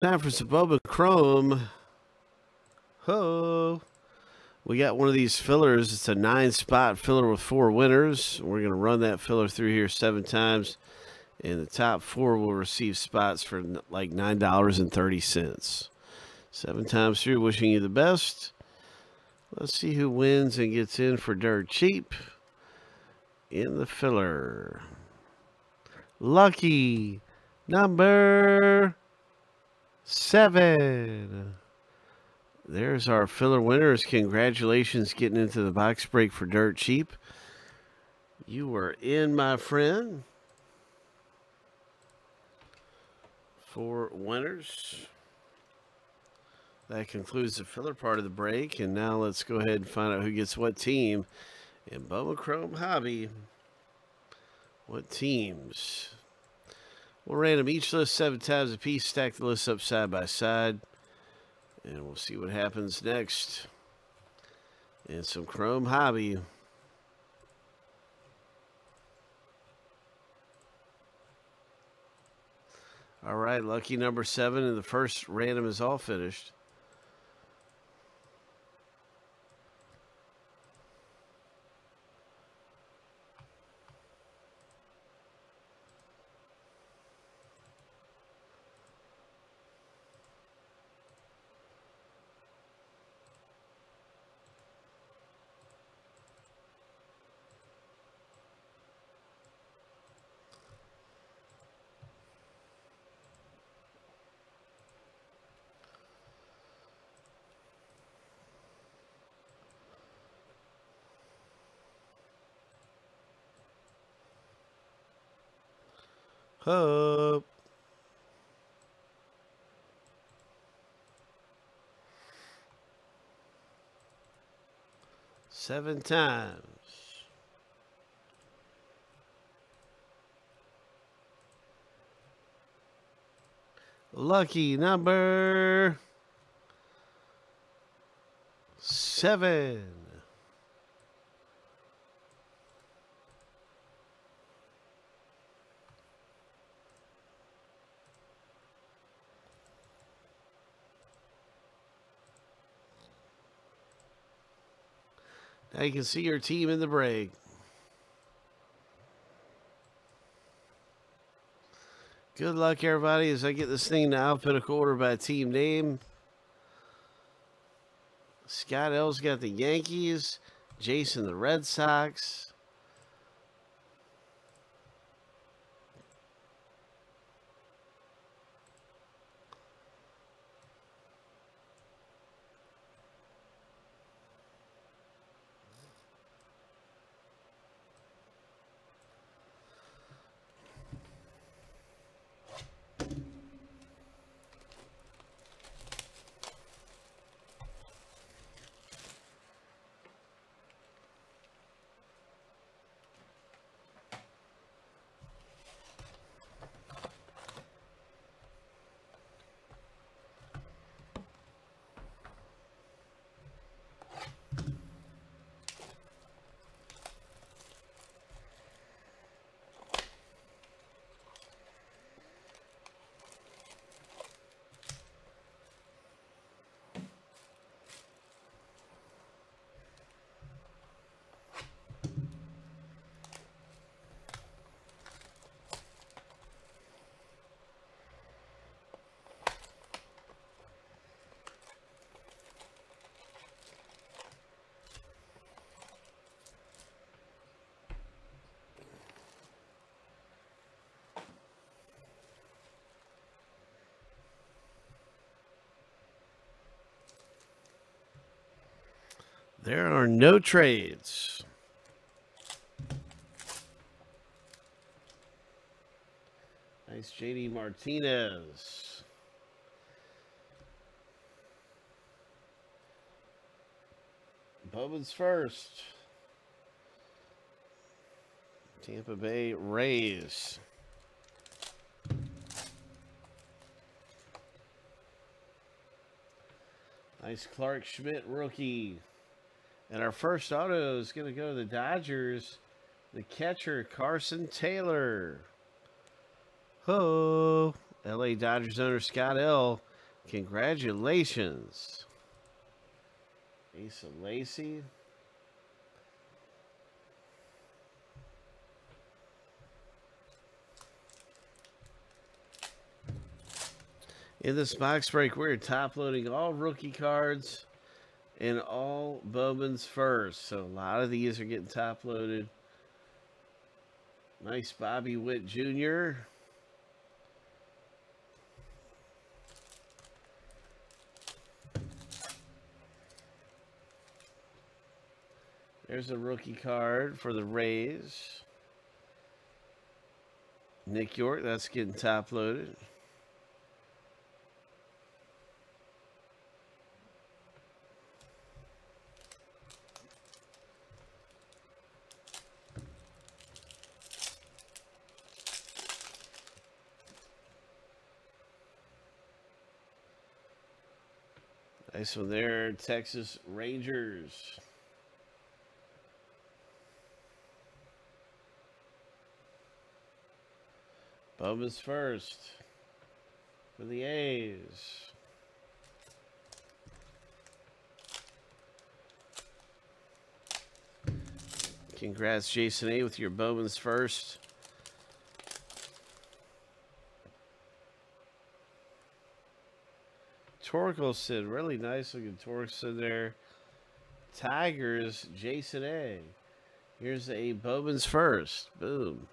Time for some Bowman Chrome. Ho. We got one of these fillers. It's a nine spot filler with four winners. We're going to run that filler through here seven times. And the top four will receive spots for like $9.30. Seven times through. Wishing you the best. Let's see who wins and gets in for dirt cheap in the filler. Lucky number seven. There's our filler winners. Congratulations getting into the box break for dirt cheap. You were in, my friend. Four winners. That concludes the filler part of the break. And now let's go ahead and find out who gets what team in Bowman Chrome Hobby. What teams? We'll random each list seven times a piece, stack the lists up side by side, and we'll see what happens next. And some Chrome Hobby. All right, lucky number seven, and the first random is all finished. Up. Seven times. Lucky number seven. Now you can see your team in the break. Good luck, everybody, as I get this thing to alphabetical order by team name. Scott L's got the Yankees. Jason, the Red Sox. There are no trades. Nice JD Martinez. Bowman's first. Tampa Bay Rays. Nice Clarke Schmidt rookie. And our first auto is going to go to the Dodgers. The catcher, Carson Taylor. Ho! LA Dodgers owner Scott L. Congratulations. Asa Lacy. In this box break, we're top loading all rookie cards and all Bowman's first. So a lot of these are getting top loaded. Nice Bobby Witt Jr. There's a rookie card for the Rays. Nick Yorke, that's getting top loaded. Nice one there, Texas Rangers. Bowman's first for the A's. Congrats, Jason A, with your Bowman's first. Torkelson, really nice looking Torkelson there. Tigers, Jason A. Here's a Bowman's first. Boom.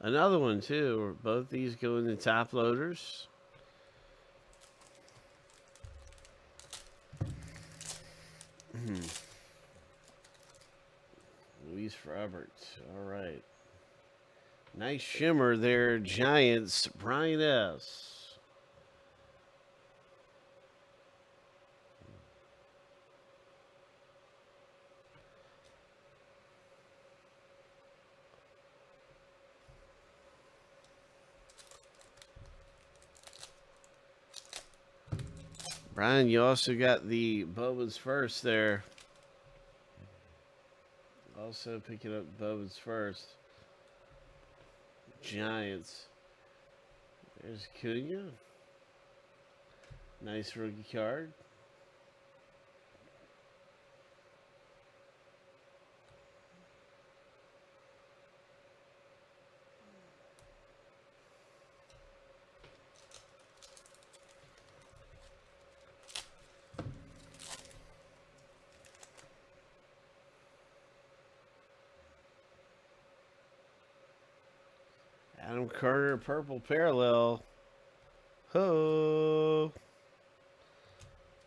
Another one too. Both these go in the top loaders. Hmm. Luis Robert. All right. Nice shimmer there, Giants. Brian S. Brian, you also got the Bowman's first there. Also picking up Bowman's first. Giants. There's Cunha. Nice rookie card. Adam Carter, purple parallel. Ho.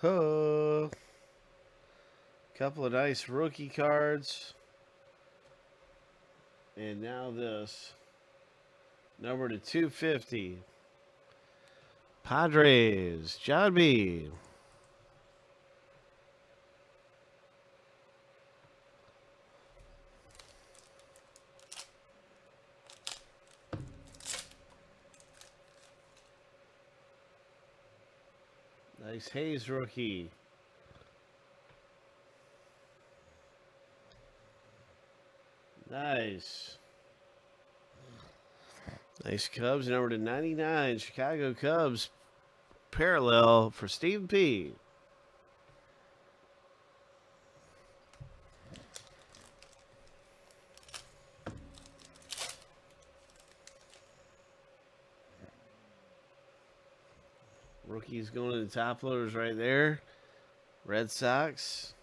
Ho. Couple of nice rookie cards. And now this. Number to 250. Padres, John B. Nice Hayes rookie. Nice. Nice Cubs, number to 99, Chicago Cubs, parallel for Steve P. Rookies going to the top loaders right there. Red Sox.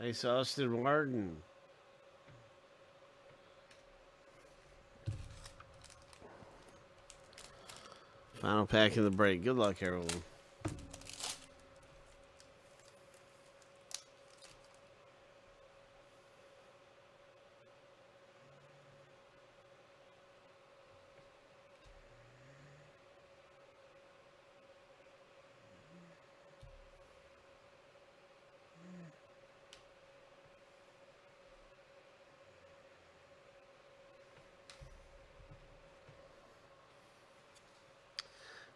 Nice Austin Martin. Final pack of the break. Good luck, everyone.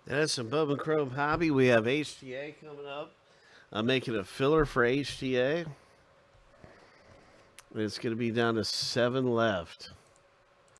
That's some Bowman Chrome Hobby. We have HTA coming up. I'm making a filler for HTA. It's going to be down to seven left.